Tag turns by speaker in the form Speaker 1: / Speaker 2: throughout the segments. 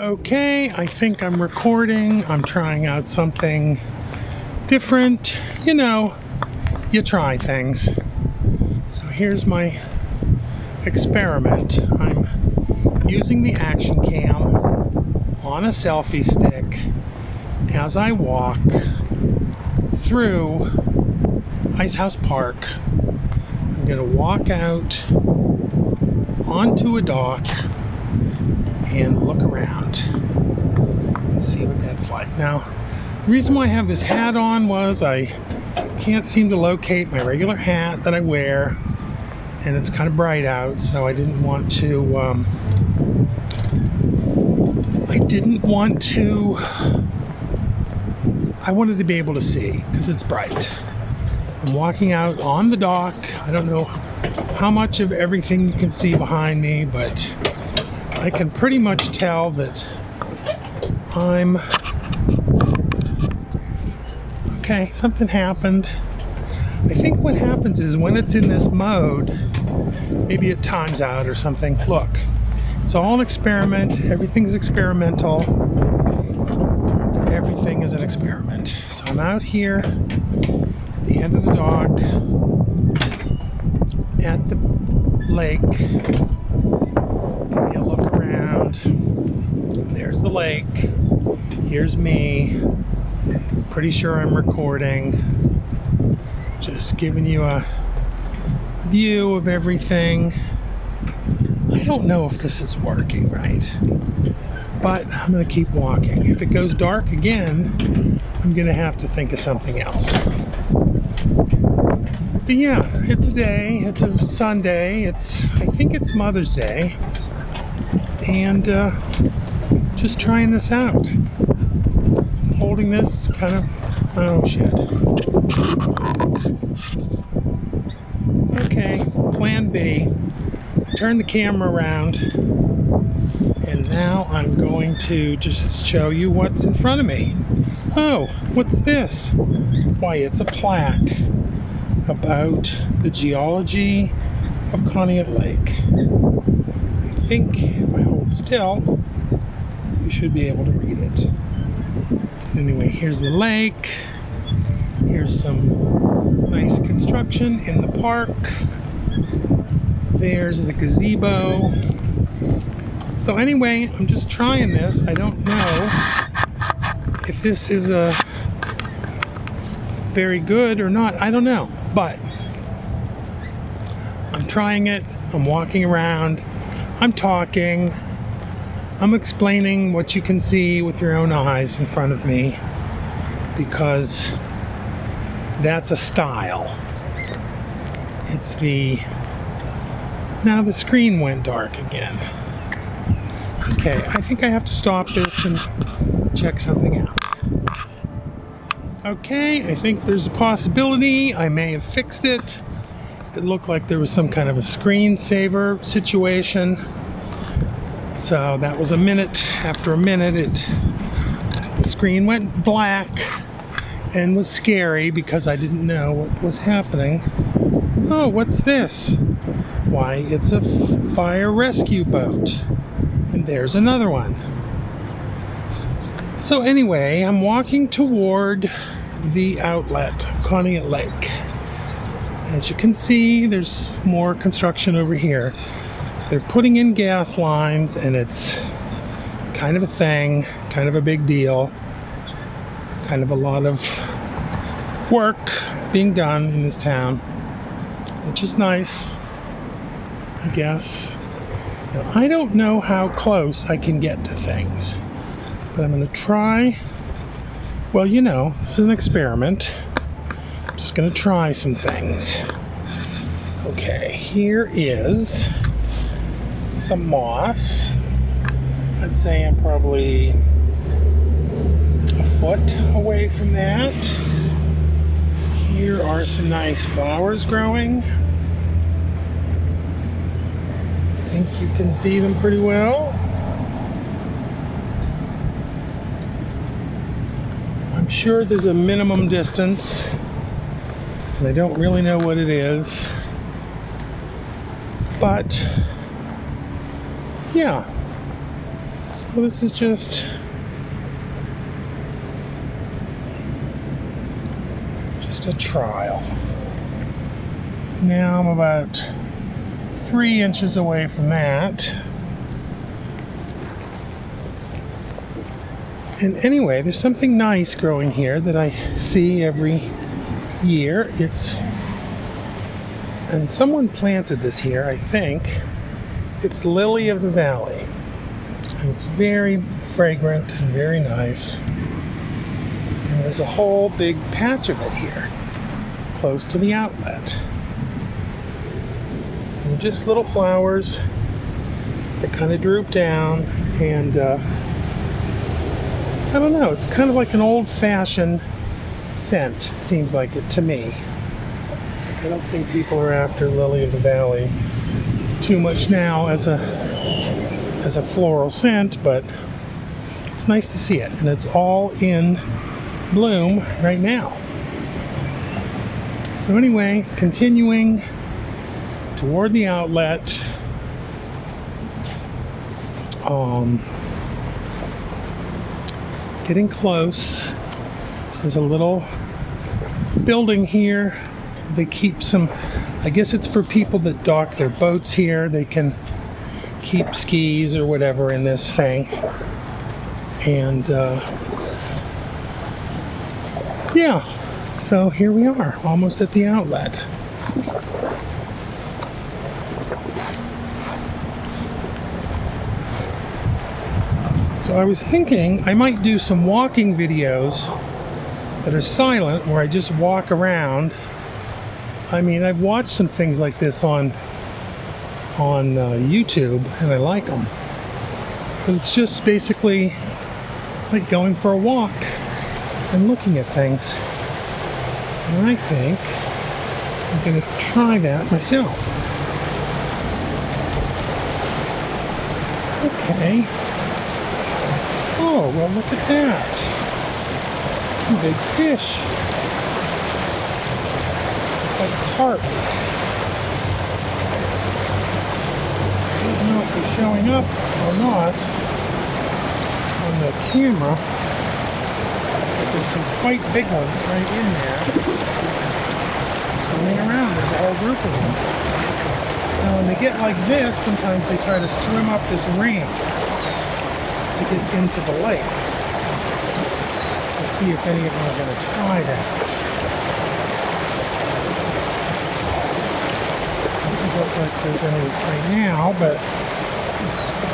Speaker 1: Okay, I think I'm recording. I'm trying out something different. You know, you try things. So here's my experiment. I'm using the action cam on a selfie stick as I walk through Ice House Park. I'm going to walk out onto a dock and look around see what that's like. Now, the reason why I have this hat on was I can't seem to locate my regular hat that I wear and it's kind of bright out so I didn't want to um, I didn't want to I wanted to be able to see because it's bright. I'm walking out on the dock. I don't know how much of everything you can see behind me, but I can pretty much tell that I'm okay something happened. I think what happens is when it's in this mode maybe it times out or something. Look it's all an experiment. Everything's experimental. Everything is an experiment. So I'm out here at the end of the dock at the lake There's the lake. Here's me. Pretty sure I'm recording. Just giving you a view of everything. I don't know if this is working right. But I'm going to keep walking. If it goes dark again, I'm going to have to think of something else. But yeah, it's a day. It's a Sunday. It's I think it's Mother's Day and uh, just trying this out. Holding this kind of, oh shit. Okay, plan B. Turn the camera around and now I'm going to just show you what's in front of me. Oh, what's this? Why, it's a plaque about the geology of Conneaut Lake. Think if I hold still, you should be able to read it. Anyway, here's the lake. Here's some nice construction in the park. There's the gazebo. So anyway, I'm just trying this. I don't know if this is a very good or not. I don't know, but I'm trying it. I'm walking around. I'm talking. I'm explaining what you can see with your own eyes in front of me because that's a style. It's the now the screen went dark again. Okay, I think I have to stop this and check something out. Okay, I think there's a possibility I may have fixed it. It looked like there was some kind of a screensaver situation. So that was a minute after a minute it the screen went black and was scary because I didn't know what was happening. Oh, what's this? Why, it's a fire rescue boat. And there's another one. So anyway, I'm walking toward the outlet Conneaut Lake. As you can see, there's more construction over here they're putting in gas lines and it's kind of a thing, kind of a big deal, kind of a lot of work being done in this town, which is nice, I guess. Now, I don't know how close I can get to things, but I'm going to try. Well, you know, this is an experiment. Just to try some things. Okay, here is some moss. I'd say I'm probably a foot away from that. Here are some nice flowers growing. I think you can see them pretty well. I'm sure there's a minimum distance, and I don't really know what it is, but yeah. So this is just just a trial. Now I'm about three inches away from that. And anyway, there's something nice growing here that I see every year. It's and someone planted this here, I think. It's lily of the valley. And it's very fragrant and very nice. And there's a whole big patch of it here, close to the outlet. And just little flowers that kind of droop down and uh, I don't know, it's kind of like an old-fashioned scent, it seems like it to me. I don't think people are after Lily of the Valley too much now as a as a floral scent, but it's nice to see it. And it's all in bloom right now. So anyway, continuing toward the outlet. Um, getting close. There's a little building here. They keep some I guess it's for people that dock their boats here. They can keep skis or whatever in this thing. And uh, yeah so here we are almost at the outlet. So I was thinking I might do some walking videos that are silent where I just walk around I mean, I've watched some things like this on on uh, YouTube, and I like them. But it's just basically like going for a walk and looking at things. And I think I'm going to try that myself. Okay. Oh, well, look at that. Some big fish It's like carp. I don't know if they're showing up or not on the camera, but there's some quite big ones right in there. Swimming around, there's a whole group of them. Now when they get like this, sometimes they try to swim up this ramp to get into the lake. See if any of them are going to try that. look like there's any right now, but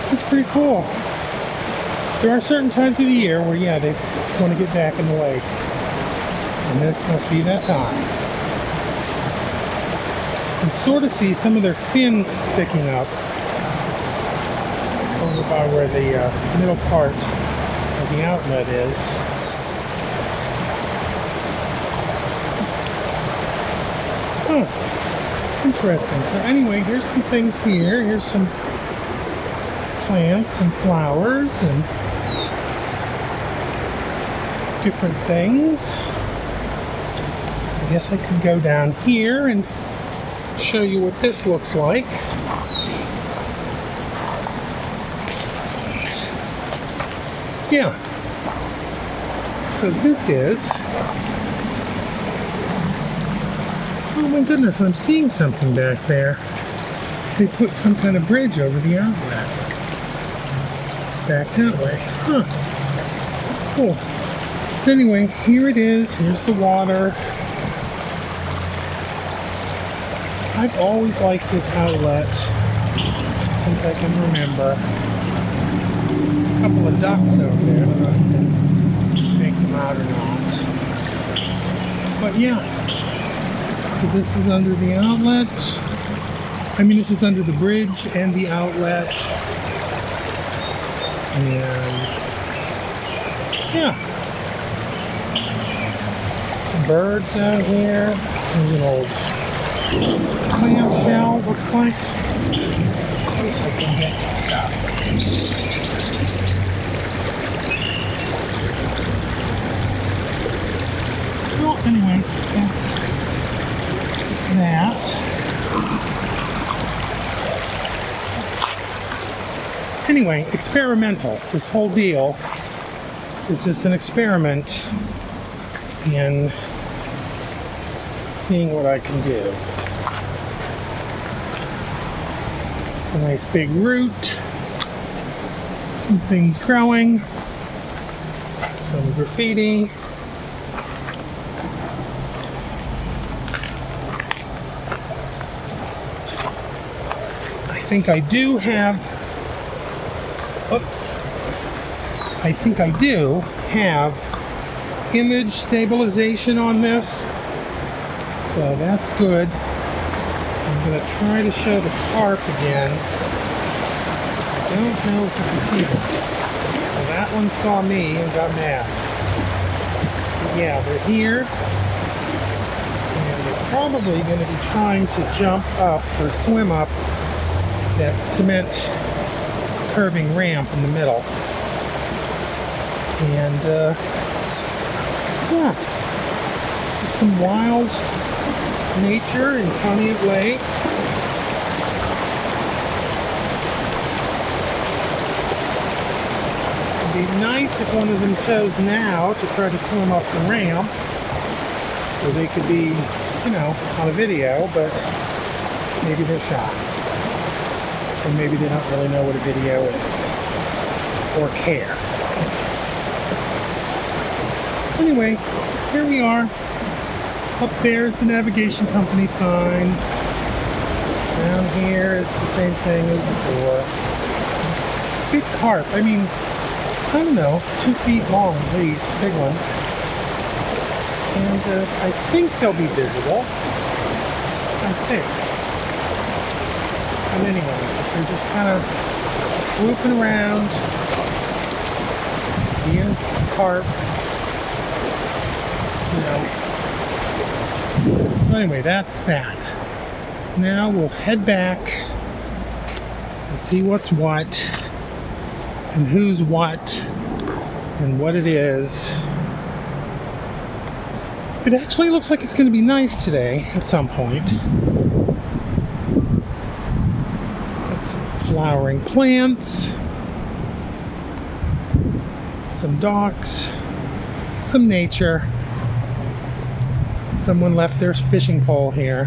Speaker 1: this is pretty cool. There are certain times of the year where, yeah, they want to get back in the lake. And this must be that time. You can sort of see some of their fins sticking up over by where the uh, middle part of the outlet is. Huh interesting. So anyway, here's some things here. Here's some plants and flowers and different things. I guess I could go down here and show you what this looks like. Yeah. So this is Oh my goodness, I'm seeing something back there. They put some kind of bridge over the outlet. Back that way. Huh. Cool. Anyway, here it is. Here's the water. I've always liked this outlet since I can remember. A couple of ducks over there. I don't know if can make them out or not. But yeah, so this is under the outlet. I mean, this is under the bridge and the outlet. And yeah. Some birds out here. There's an old clam shell, looks like. Close I can get to stuff. Well, anyway, that's that. anyway, experimental. This whole deal is just an experiment in seeing what I can do. It's a nice big root. Some things growing. Some graffiti. Think I do have, oops, I think I do have image stabilization on this. So that's good. I'm going to try to show the carp again. I don't know if you can see them. Well, that one saw me and got mad. But yeah, they're here. And they're probably going to be trying to jump up or swim up that cement curving ramp in the middle. And, uh, yeah, just some wild nature in Conneaut Lake. It'd be nice if one of them chose now to try to swim up the ramp so they could be, you know, on a video, but maybe they're shy. Maybe they don't really know what a video is or care. Anyway, here we are. Up there is the navigation company sign. Down here is the same thing as before. Big carp. I mean, I don't know, two feet long at least, big ones. And uh, I think they'll be visible. I think. And anyway, they're just kind of swooping around, skiing carp. You know, so anyway, that's that. Now we'll head back and see what's what and who's what and what it is. It actually looks like it's going to be nice today at some point. Got some flowering plants, some docks, some nature. Someone left their fishing pole here.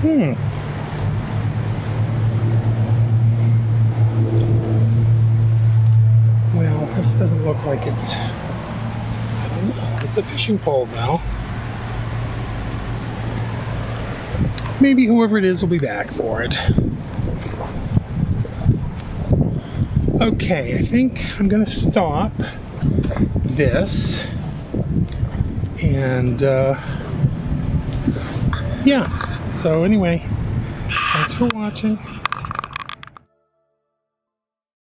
Speaker 1: Hmm. Well, this doesn't look like it's... It's a fishing pole now. Maybe whoever it is will be back for it. Okay, I think I'm gonna stop this and uh, yeah so anyway thanks for watching